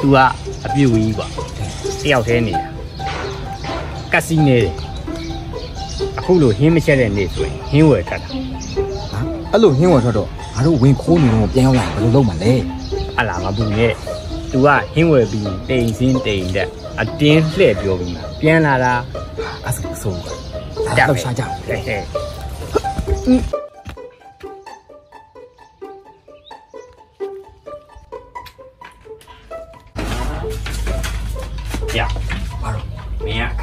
तू ကအပြူကြီးကွာတယောက်တည်းနေတာကက်စီနေတယ်အခုလိုဟင်းမချက်တဲ့နေ့ဆိုရင်ဟင်းဝယ်ထွက်တာအဲ့လိုဟင်းဝယ်ထွက်တော့ငါတို့ဝင်ခိုးနေတော့ပြန်ရောက်လာရင်ဘယ်လိုလုပ်မှာလဲအလားမပူနဲ့ तू ကဟင်းဝယ်ပြီးတိမ်စင်းတိမ်တက်အတင်းလှည့်ပြောပြီးပြန်လာတာအဲ့ဆိုဆိုဒါတော့ရှားကြဟဲ့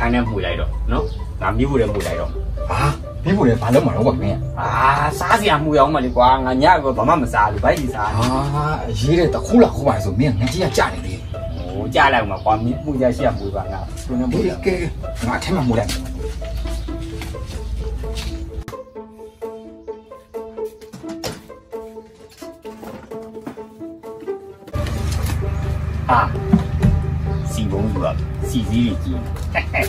င်းကအခန်းထဲမှုလိုက်တော့နော်ငါမြို့ထဲမှုလိုက်တော့ဟာပြီးဖို့လေဘာလုပ်မှာတော့ကွာမင်းအာစားစရာမှုရောက်မှလေကွာငါညကဘာမှမစားဘူးဘိုက်ကြီးစားဟာရေးတဲ့တခုလာခုပါဆိုမင်းငကြည့်ရကြနေသေးဟိုကြားလိုက်မှာကွာမင်းမှုရရှိရမှုပါငါဘယ်နဲ့မှုဘူးရကဲငါအထက်မှာမူလိုက်အာစီ ဘုံယူပါစီစည်းကြီးဟဲ့ဟဲ့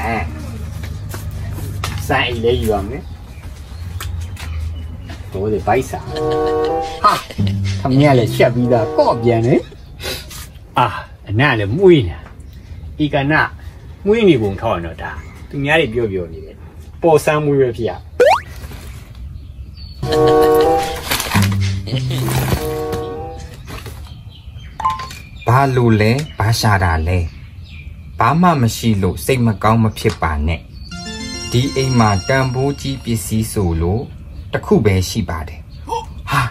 အဲဆိုင်လေးယူရမယ်တို့ဒီဘိုက်စာဟာခမရလည်းချက်ပြီးသားကော့ပြန်နေအာအနလည်းမွေးနေဤကနမွေးနေပုံထောက်ရတော့ဒါသူများတွေပြောပြောနေတယ် ပေါ်ဆန်းမွေးပဲဖြစ်ရဘာလို့လဲဘာရှာတာလဲဘာမှမရှိလို့စိတ်မကောင်းမဖြစ်ပါနဲ့ဒီအိမ်မှာတန်ဖိုးကြီးပစ္စည်းဆိုလို့တစ်ခုပဲရှိပါတယ်ဟာ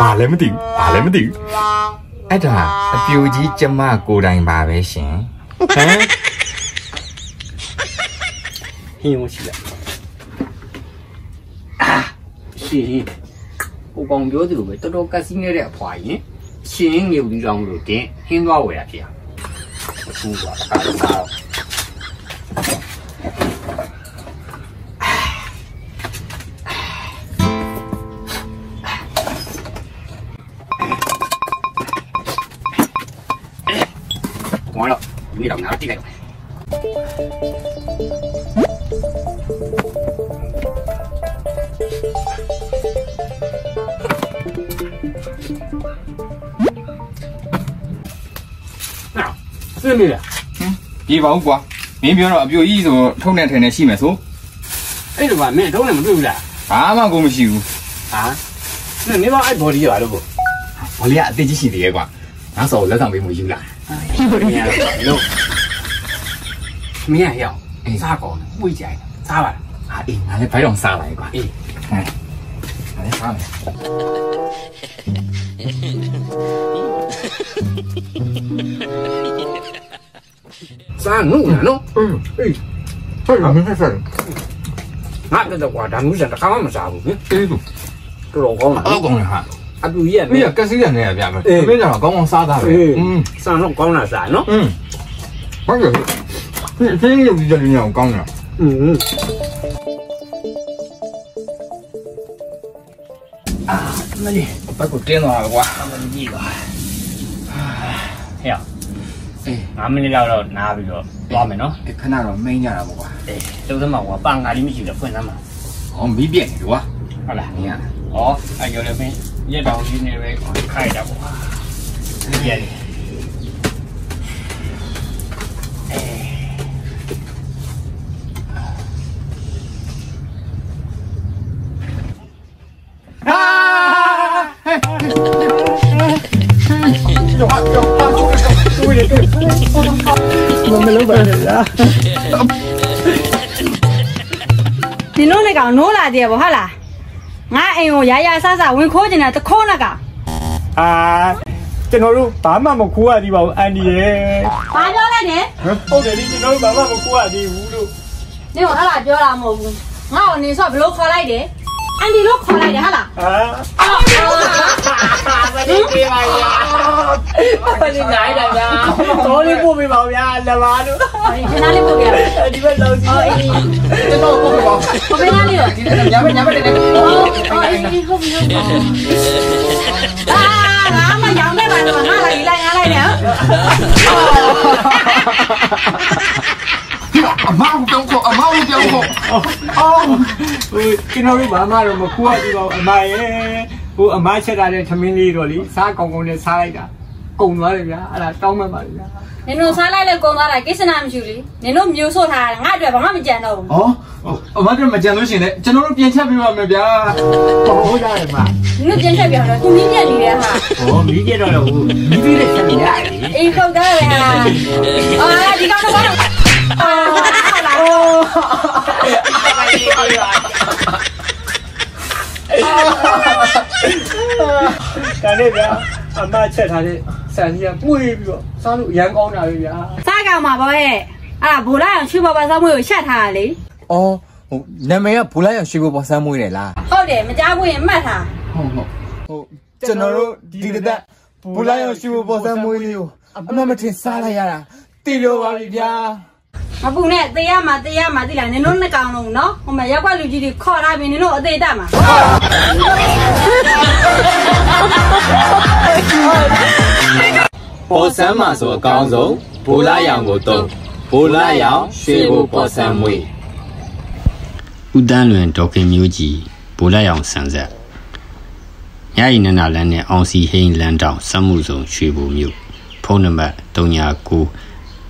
ဘာလဲမသိဘူးဘာလဲမသိဘူးအဲ့ဒါအပြူကြီးကျမကိုယ်တိုင်ပါပဲရှင်ဟမ်ဟင်းမရှိလားအာ ရှင်ဟိုကောင်ပြောသလိုပဲတော်တော်ကက်စီနေတဲ့အဖွာရင်ရှင်ငေဦးဒီကောင်လို့တင်ဟင်းသွားဝယ်ရဖြစ်ရအခုကအခါစားတော့ဟောတော့ဒီတော့ငါတိလိုက် Nou, စစ်နေလားပြေပါဦးကွာမင်းပြောတော့အပြိုကြီးဆိုထုံနဲ့ထဲနဲ့ရှိမယ်ဆိုအဲ့လိုပါမင်းထုံးလည်းမတွေ့ဘူးလားဘာမှကိုမရှိဘူးဟာနင်နေပါအဲ့ body ရပါလို့ကိုဘာလေးကအသေးကြီးရှိသေးရဲ့ကွာငါစောလက်ဆောင်ပေးမှုယူလာမင်းရလို့မင်းရရောက်စားကောင်းပွေးကြိုင်စားပါလားဟာအေးငါလည်းဘိုက်တော်စားလိုက်ကွာအေးဟမ်ငါလည်းစားမယ် စားနုလားနော် อืม အေး ဟုတ်လားမင်းဆက် ငါတက်တော့ကွာဒါမျိုးစံတစ်ခါမှမစားဘူးဟင် အေးလို့ တော်တော်ကောင်းလား အောက်ကောင်လေဟာ အပြူကြီးက မင်းကကက်စီးရနေရပြမယ်မင်းကတော့ကောင်းကောင်းစားသားပဲ အေး อืม စားတော့ကောင်းလားစားနော် อืมဟုတ်တယ်ဒီစင်းရုပ်ကြီးကြနေအောင်ကောင်းတာ อืมအာမလေး ဘက်ကိုတင်းသွားတာကွာ မကြီးပါ ဟဲ့အေး9မိနစ်လောက်တော့နားပြီးတော့သွားမယ်နော်ခဏတော့မိန်ကြတာပေါ့ကွာအေးလုံးသမားကပန်ငါလေးမရှိတော့ဖွင့်သမ်းမှာဟောမီးပြက်နေတယ်ကွာဟုတ်လားမင်းကဩအဲ့ကြောလည်းမင်းရက်တောင်ကြီးနေပဲခိုက်တာပေါ့ရက်လေ ဒီနို့နဲ့ကောင်နိုးလာသေးရပေါ့ဟုတ်လားငါအိမ်ကိုရာရာဆဆဝင်ခိုးကျင်တာတခိုးနဲ့ကောင်အာကျွန်တော်တို့ဘာမှမခိုးရသေးပါဘူးအန်ဒီရဲ့ဘာပြောလိုက်တယ်ဟုတ်တယ်ဒီကျွန်တော်တို့ဘာမှမခိုးရသေးဘူးလို့နင်ကအဲ့ဒါပြောတာမဟုတ်ဘူးငါ့ကိုနေဆော့ဘလို့ခေါ်လိုက်တယ်အန်ဒီလို့ခေါ်လိုက်တယ်ဟုတ်လားအာဘာလို့ပြေးပါလဲ ဘာလို့နိုင်တယ်ဗျာတော်လေးပို့ပေးပါဗျာလဘာလို့ဒီခဏလေးပို့ပြရအောင်ဒီဘက်လောက်စီအော်အေးကျွန်တော်ကိုပေါ့ဟိုဘယ်နားလေးရောဒီညမညမတဲ့နေအော်အော်အေးအေးဟုတ်ပြီဟုတ်ပြီအာငါမရောင်းနေပါတော့ငါလိုက်လိုက်ငါလိုက်နေအမောင်ပြောခေါ်အမောင်ပြောခေါ်အော်ဟိုကျွန်တော်တို့ဘာမှတော့မခူရဘူးတော့အမရဲ့ဟိုအမချက်တာတဲ့သမင်းလေးတော့လေစားကောင်းကောင်းနဲ့စားလိုက်တာ ကုံသွားတယ်ဗျာအဲ့ဒါတောင်းမှပါလေဗျာနင်တို့စားလိုက်လဲကုန်သွားတာကိစ္စနာမရှိဘူးလေနင်တို့မျိုးဆို့ထားတာငါအတွက်ဘာမှမကြံတော့ဘူးဟောအမတို့မကြံလို့ရှင်လေကျွန်တော်တို့ပြန်ချက်ပေးပါမယ်ဗျာဟုတ်တယ်မနင်တို့ပြန်ချက်ပြောင်းတော့သူမင်းပြက်နေတဲ့ဟာဟောမိကြတော့ဟိုမိပြီးတဲ့ချက်ရတယ်လေအေးဟုတ်တယ်ဟာအာဒီကောင်တော့အာဟုတ်လားဒါနဲ့ဗျာအမချက်ထားတဲ့ ဆန်ကြီးကပွေးပြီးတော့စားလို့ရမ်းကောင်းတာပဲဗျာစားကောင်မှာပေါ့ရဲ့အဲ့ဒါဘိုးလာအောင်ချူပါပါစားမွေးကိုရှက်ထားတာလေအော်ဟိုနာမည်ကဘူလိုက်အောင်ရွှေဘပေါ်ဆန်းမွေးတယ်လားဟုတ်တယ်မကြားဘူးရင်မှတ်ထားဟုတ်ဟုတ်ဟိုကျွန်တော်တို့ဒီတစ်သက်ဘူလိုက်အောင်ရွှေဘပေါ်ဆန်းမွေးလေးကိုအမမထင်စားလိုက်ရတာတီလို့ပါပြီဗျာမပူနဲ့တေးရမှာတေးရမှာတိလားနင်တို့နှစ်ကောင်လုံးနော်ဟိုမှာရက်ွက်လူကြီးတွေခေါ်လာပြီနင်တို့အသေးတက်မှာ ဆန်းမှာဆိုအကောင်းဆုံးဘိုလာရောင်ကိုတုံးဘိုလာရောင်ရွှေဘိုပေါ်ဆန်းမွေဦးတန်းလွင်ဒေါခင်မျိုးကြီးဗိုလ်လက်ရောင်ဆန်ဆက်ညရီနန္ဒလန်းနဲ့အောင်စီဟိန်းလန်းတောင်စက်မှုဆောင်ရွှေဘိုမြို့ဖုန်းနံပါတ်39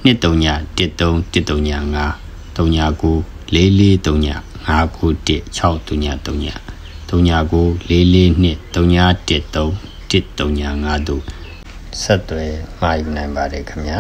23131335 39 4439 593 39 4423311335တို့ ဆက်သွယ်မှာယူနိုင်ပါတယ်ခင်ဗျာ